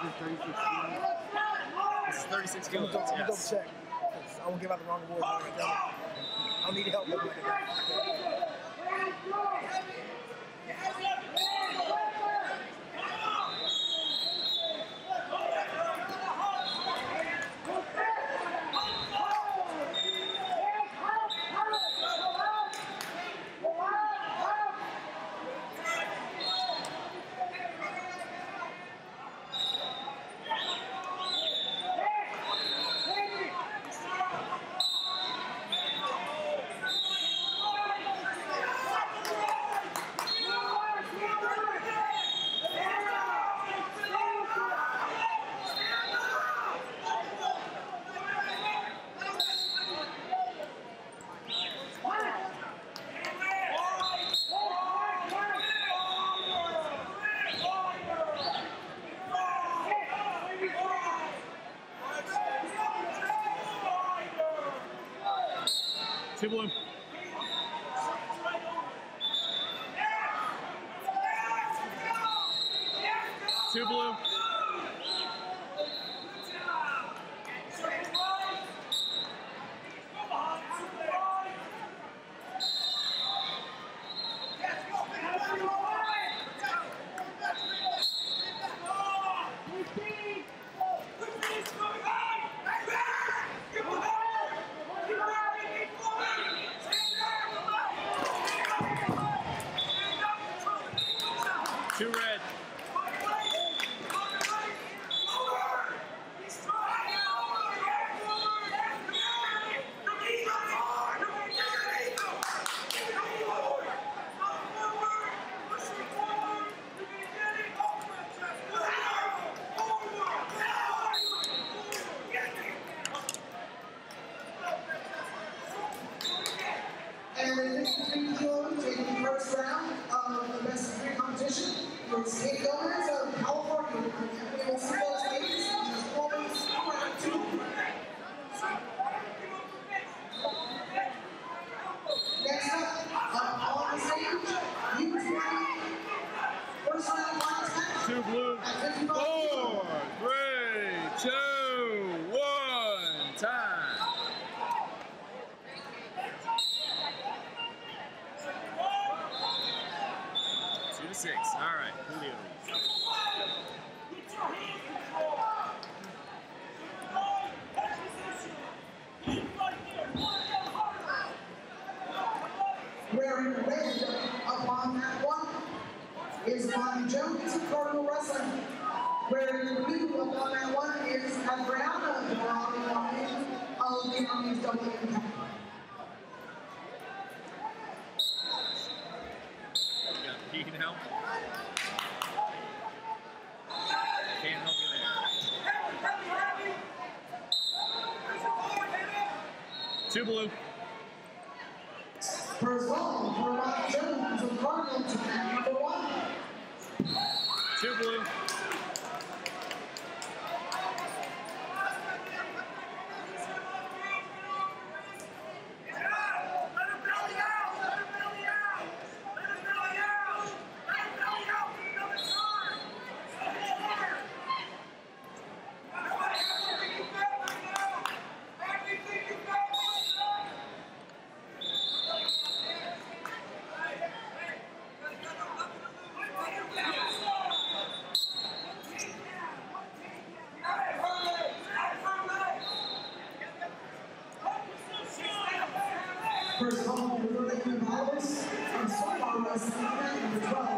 This is 36 Double, kilos. double, double Yes. check. 'cause I won't give out the wrong award. when I. I don't need help like. Two blue. Two to six. All right, Julio. Wearing red up on that one is Bonnie Jones of Cardinal Wrestling. Wearing blue up on that one is Adriana Dorado of the Army's Double Impact. You got he can help. Can't help you there. Two blue. First ball for Bonnie Jones of Cardinal to number one. Two blue. First for Lady Wallace from mat number 12.